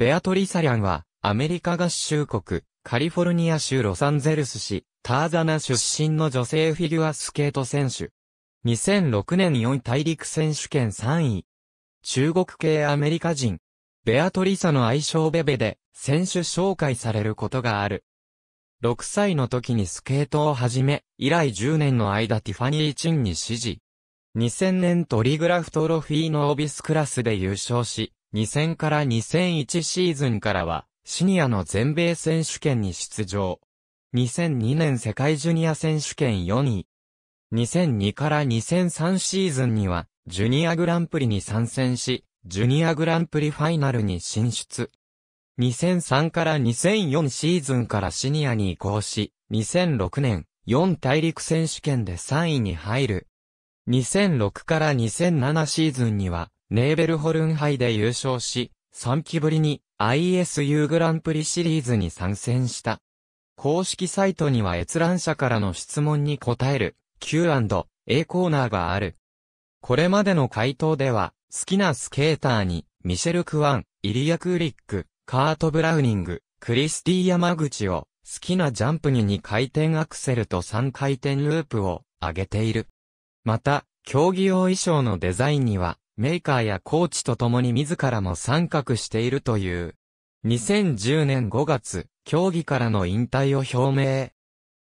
ベアトリサリャンは、アメリカ合衆国、カリフォルニア州ロサンゼルス市、ターザナ出身の女性フィギュアスケート選手。2006年4大陸選手権3位。中国系アメリカ人。ベアトリサの愛称ベベで、選手紹介されることがある。6歳の時にスケートを始め、以来10年の間ティファニー・チンに支持。2000年トリグラフトロフィーノービスクラスで優勝し、2000から2001シーズンからは、シニアの全米選手権に出場。2002年世界ジュニア選手権4位。2002から2003シーズンには、ジュニアグランプリに参戦し、ジュニアグランプリファイナルに進出。2003から2004シーズンからシニアに移行し、2006年、4大陸選手権で3位に入る。2006から2007シーズンには、ネーベルホルン杯で優勝し、3期ぶりに ISU グランプリシリーズに参戦した。公式サイトには閲覧者からの質問に答える Q&A コーナーがある。これまでの回答では、好きなスケーターに、ミシェル・クワン、イリア・クーリック、カート・ブラウニング、クリスティ・山口を、好きなジャンプに2回転アクセルと3回転ループを挙げている。また、競技用衣装のデザインには、メーカーやコーチと共に自らも参画しているという。2010年5月、競技からの引退を表明。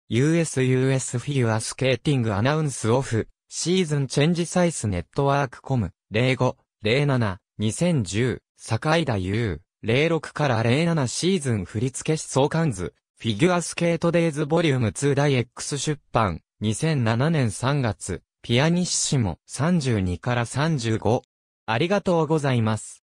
US-US Figure Skating Announces Off、Season Changes icenetwork.com、05、07、2010、坂井田優、06から07シーズン振付師相関図、フィギュアスケートデイズボリューム2ダイ X 出版、2007年3月、ピアニッシモ32から35。ありがとうございます。